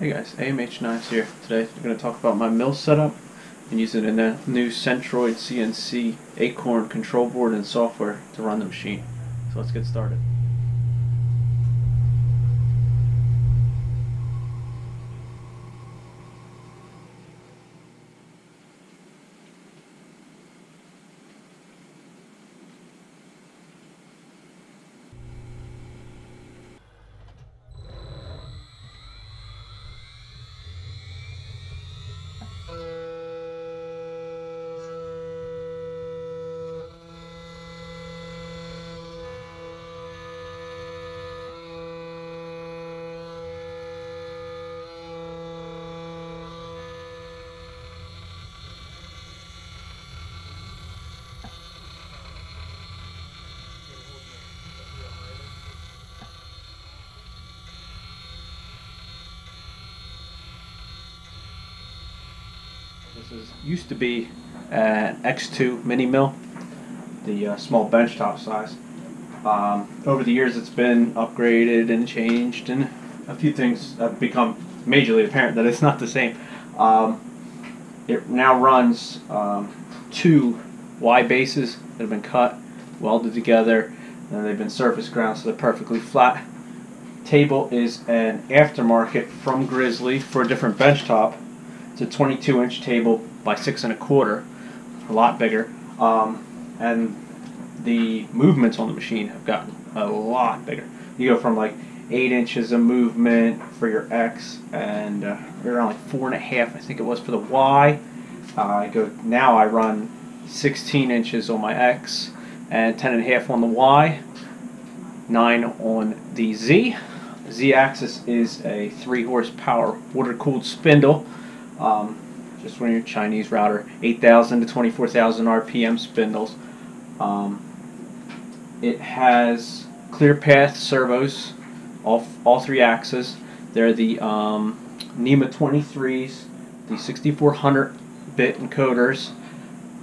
Hey guys, AMH Knives here. Today we're going to talk about my mill setup and using a new Centroid CNC Acorn control board and software to run the machine. So let's get started. This is used to be an X2 mini mill, the uh, small benchtop size. Um, over the years, it's been upgraded and changed, and a few things have become majorly apparent that it's not the same. Um, it now runs um, two Y bases that have been cut, welded together, and they've been surface ground, so they're perfectly flat. Table is an aftermarket from Grizzly for a different benchtop. It's a 22 inch table by six and a quarter, a lot bigger. Um, and the movements on the machine have gotten a lot bigger. You go from like eight inches of movement for your X and uh, around like four and a half, I think it was for the Y. Uh, I go now. I run 16 inches on my X and 10 and a half on the Y, nine on the Z. Z-axis is a three horsepower water-cooled spindle. Um, just of your Chinese router, 8,000 to 24,000 RPM spindles. Um, it has ClearPath servos, all, all three axes. They're the um, NEMA 23s, the 6400 bit encoders,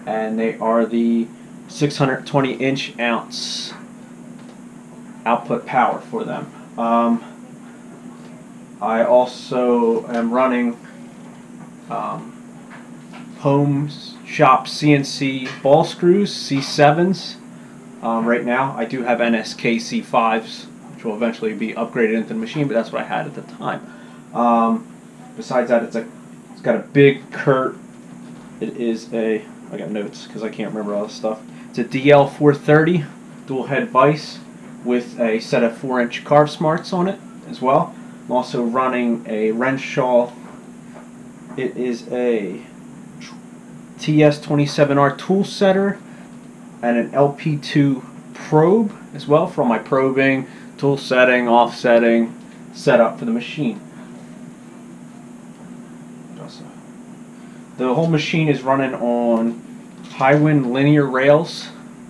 and they are the 620 inch ounce output power for them. Um, I also am running um, home shop CNC ball screws, C7s. Um, right now, I do have NSK C5s, which will eventually be upgraded into the machine, but that's what I had at the time. Um, besides that, it's a it's got a big Kurt. It is a I got notes because I can't remember all this stuff. It's a DL430 dual head vise with a set of 4-inch CarveSmarts on it as well. I'm also running a Renishaw. It is a TS27R tool setter and an LP2 probe as well for my probing, tool setting, offsetting, setup for the machine. The whole machine is running on HIWIN linear rails.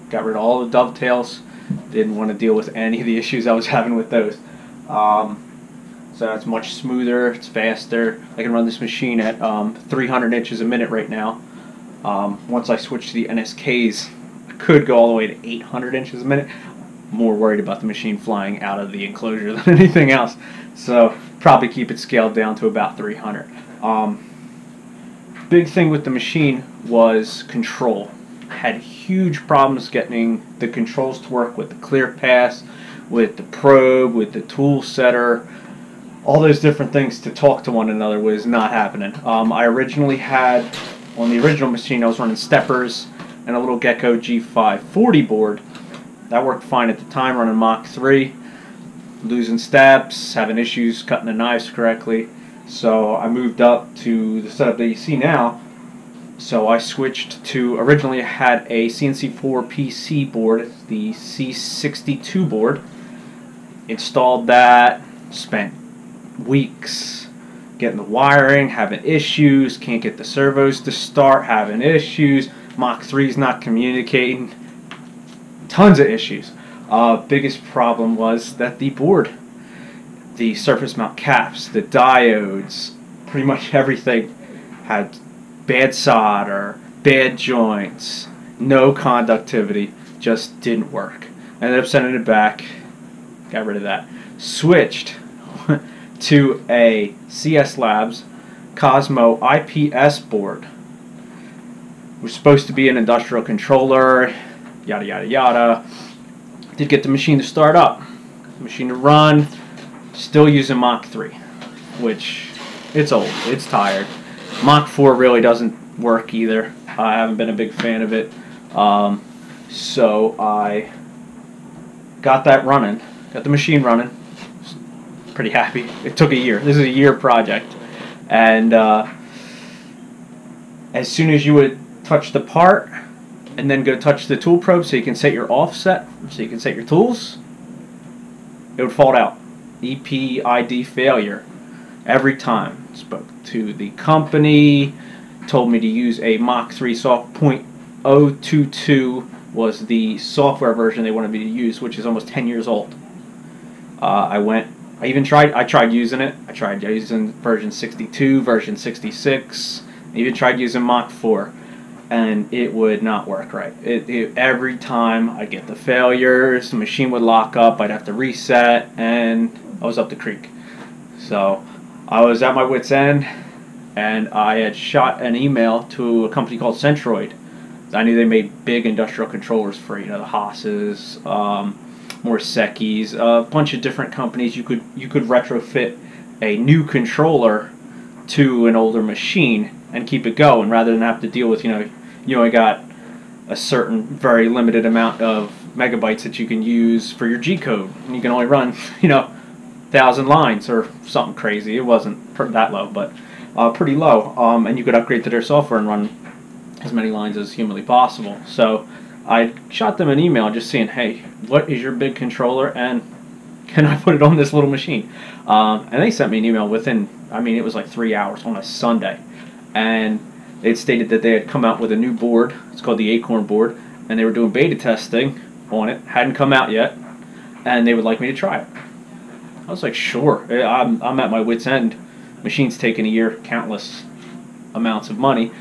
Got rid of all the dovetails. Didn't want to deal with any of the issues I was having with those. Um, so it's much smoother, it's faster. I can run this machine at um, 300 inches a minute right now. Um, once I switch to the NSKs, I could go all the way to 800 inches a minute. More worried about the machine flying out of the enclosure than anything else. So probably keep it scaled down to about 300. Um, big thing with the machine was control. I Had huge problems getting the controls to work with the ClearPaths, with the probe, with the tool setter. All those different things to talk to one another was not happening. Um, I originally had, on the original machine, I was running steppers and a little Gecko G540 board. That worked fine at the time, running Mach 3. Losing steps, having issues cutting the knives correctly. So I moved up to the setup that you see now. So I switched to, originally I had a CNC4 PC board, the C62 board. Installed that, spent weeks getting the wiring, having issues, can't get the servos to start, having issues, Mach 3's not communicating, tons of issues. Uh, biggest problem was that the board the surface mount caps, the diodes, pretty much everything had bad solder, bad joints, no conductivity, just didn't work. I ended up sending it back, got rid of that. Switched to a CS Labs Cosmo IPS board. It was supposed to be an industrial controller, yada yada yada. Did get the machine to start up, machine to run, still using Mach 3, which it's old, it's tired. Mach 4 really doesn't work either. I haven't been a big fan of it. Um, so I got that running, got the machine running. Pretty happy. It took a year. This is a year project, and uh, as soon as you would touch the part, and then go touch the tool probe, so you can set your offset, so you can set your tools, it would fall out. EPID failure every time. Spoke to the company, told me to use a Mach 3 soft 0.022 was the software version they wanted me to use, which is almost 10 years old. Uh, I went, I even tried, I tried using it. I tried using version 62, version 66, I even tried using Mach 4, and it would not work right. It, it, every time I'd get the failures, the machine would lock up, I'd have to reset, and I was up the creek. So I was at my wit's end, and I had shot an email to a company called Centroid I knew they made big industrial controllers for you know the Haas's, um, Mori Seiki's, a bunch of different companies. You could you could retrofit a new controller to an older machine and keep it going rather than have to deal with you know you only got a certain very limited amount of megabytes that you can use for your G code and you can only run you know thousand lines or something crazy. It wasn't that low, but uh, pretty low. Um, and you could upgrade to their software and run as many lines as humanly possible. So I shot them an email just saying, hey, what is your big controller and can I put it on this little machine? Um, and they sent me an email within, I mean, it was like three hours on a Sunday. And it stated that they had come out with a new board. It's called the Acorn board. And they were doing beta testing on it. Hadn't come out yet. And they would like me to try it. I was like, sure. I'm, I'm at my wit's end. Machine's taking a year, countless amounts of money.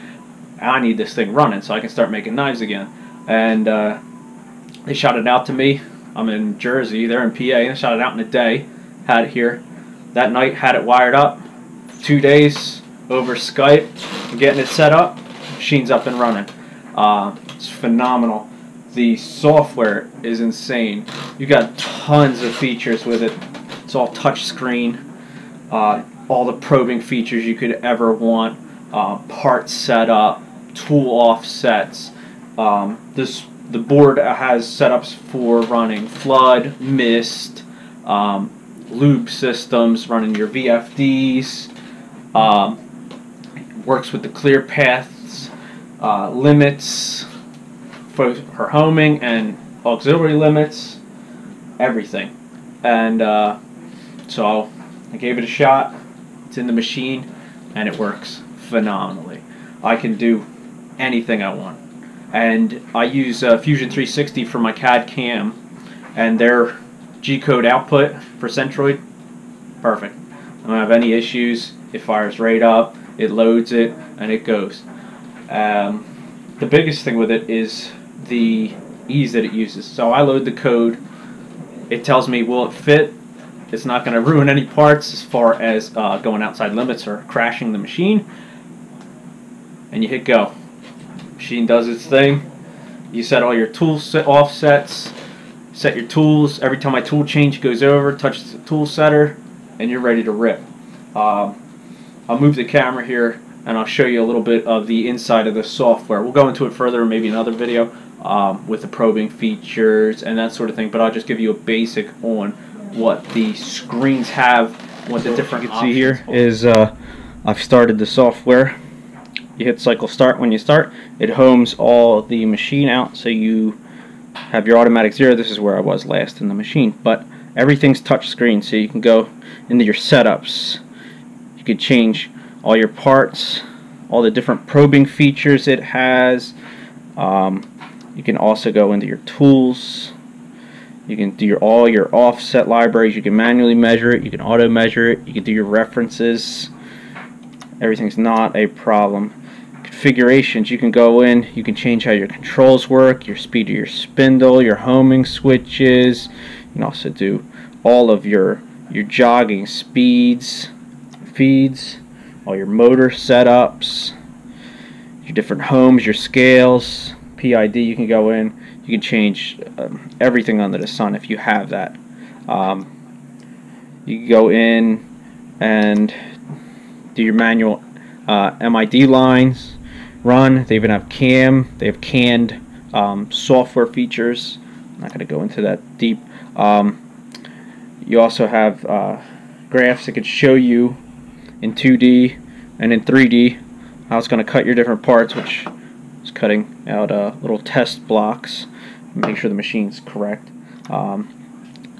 I need this thing running so I can start making knives again. And uh, they shot it out to me. I'm in Jersey, they're in PA, and shot it out in a day. Had it here. That night, had it wired up. Two days over Skype, getting it set up. Machine's up and running. Uh, it's phenomenal. The software is insane. You got tons of features with it. It's all touch screen. Uh, all the probing features you could ever want. Uh, part setup, tool offsets. Um, this the board has setups for running flood, mist, um, loop systems, running your VFDs. Um, works with the ClearPaths, uh, limits for, for homing and auxiliary limits, everything. And uh, so I gave it a shot. It's in the machine, and it works phenomenally. I can do anything I want. And I use uh, Fusion 360 for my CAD CAM, and their G-code output for Centroid, perfect. I don't have any issues. It fires right up, it loads it, and it goes. Um, the biggest thing with it is the ease that it uses. So I load the code. It tells me will it fit. It's not going to ruin any parts as far as uh, going outside limits or crashing the machine. And you hit go. Machine does its thing. You set all your tool set offsets, set your tools. Every time my tool change goes over, touch the tool setter, and you're ready to rip. Um, I'll move the camera here and I'll show you a little bit of the inside of the software. We'll go into it further in maybe another video um, with the probing features and that sort of thing, but I'll just give you a basic on what the screens have, what the different you can see here is uh, I've started the software you hit cycle start when you start it homes all the machine out so you have your automatic zero. This is where I was last in the machine but everything's touch screen so you can go into your setups. You can change all your parts all the different probing features it has. Um, you can also go into your tools. You can do your, all your offset libraries. You can manually measure it. You can auto measure it. You can do your references. Everything's not a problem configurations you can go in you can change how your controls work your speed of your spindle your homing switches you can also do all of your your jogging speeds, feeds, all your motor setups, your different homes, your scales, PID you can go in. You can change um, everything under the sun if you have that. Um, you can go in and do your manual uh, MID lines run. They even have CAM. They have canned um, software features. I'm not going to go into that deep. Um, you also have uh, graphs that can show you in 2D and in 3D how it's going to cut your different parts, which is cutting out uh, little test blocks. Make sure the machine's correct. Um,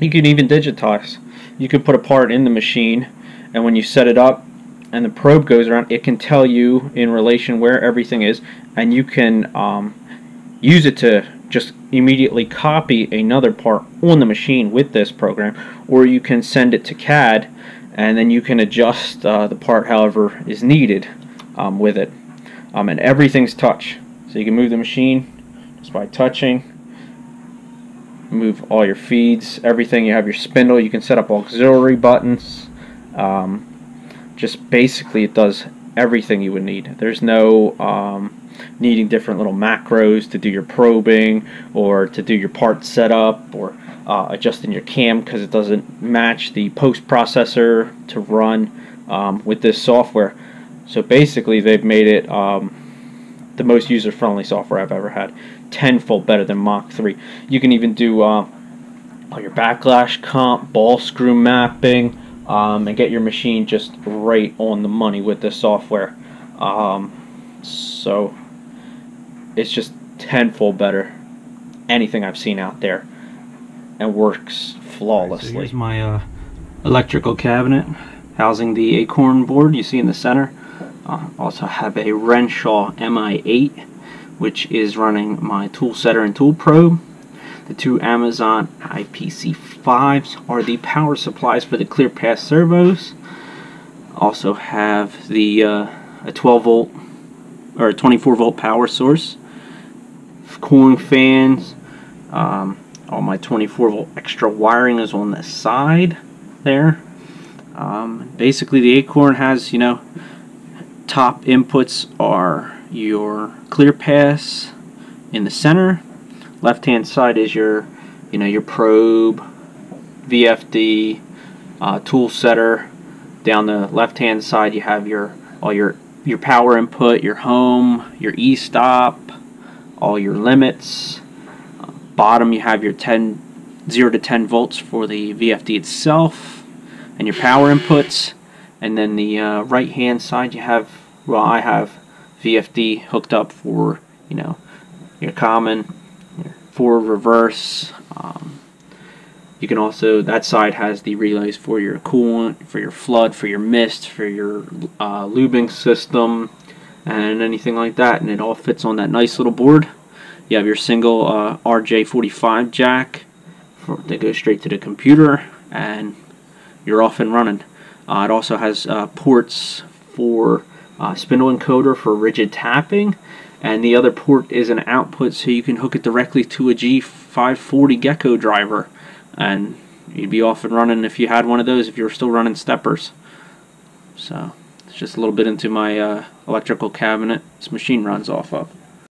you can even digitize. You can put a part in the machine, and when you set it up, and the probe goes around, it can tell you in relation where everything is, and you can um, use it to just immediately copy another part on the machine with this program, or you can send it to CAD, and then you can adjust uh, the part however is needed um, with it. Um, and everything's touch, so you can move the machine just by touching. Move all your feeds, everything. You have your spindle. You can set up auxiliary buttons. Um, just basically it does everything you would need. There's no um, needing different little macros to do your probing or to do your part setup or uh, adjusting your cam because it doesn't match the post processor to run um, with this software. So basically they've made it um, the most user friendly software I've ever had. Tenfold better than Mach 3. You can even do uh, all your backlash comp, ball screw mapping, um, and get your machine just right on the money with this software. Um, so it's just tenfold better anything I've seen out there and works flawlessly. so here's my uh, electrical cabinet housing the Acorn board you see in the center. Uh, also have a Renishaw MI8 which is running my tool setter and tool probe the two Amazon IPC5s are the power supplies for the ClearPath servos. Also have the uh, a 12 volt or a 24 volt power source, cooling fans. Um, all my 24 volt extra wiring is on the side there. Um, basically, the Acorn has you know top inputs are your ClearPaths in the center left hand side is your you know your probe VFD uh, tool setter. Down the left hand side you have your all your your power input your home your e-stop all your limits. Uh, bottom you have your 10 0 to 10 volts for the VFD itself and your power inputs. And then the uh, right hand side you have well I have VFD hooked up for you know your common forward, reverse. Um, you can also, that side has the relays for your coolant, for your flood, for your mist, for your uh, lubing system, and anything like that. And it all fits on that nice little board. You have your single uh, RJ45 jack for, that goes straight to the computer, and you're off and running. Uh, it also has uh, ports for uh, spindle encoder for rigid tapping and the other port is an output so you can hook it directly to a G540 Gecko driver. And you'd be off and running if you had one of those if you were still running steppers. So it's just a little bit into my uh, electrical cabinet. This machine runs off of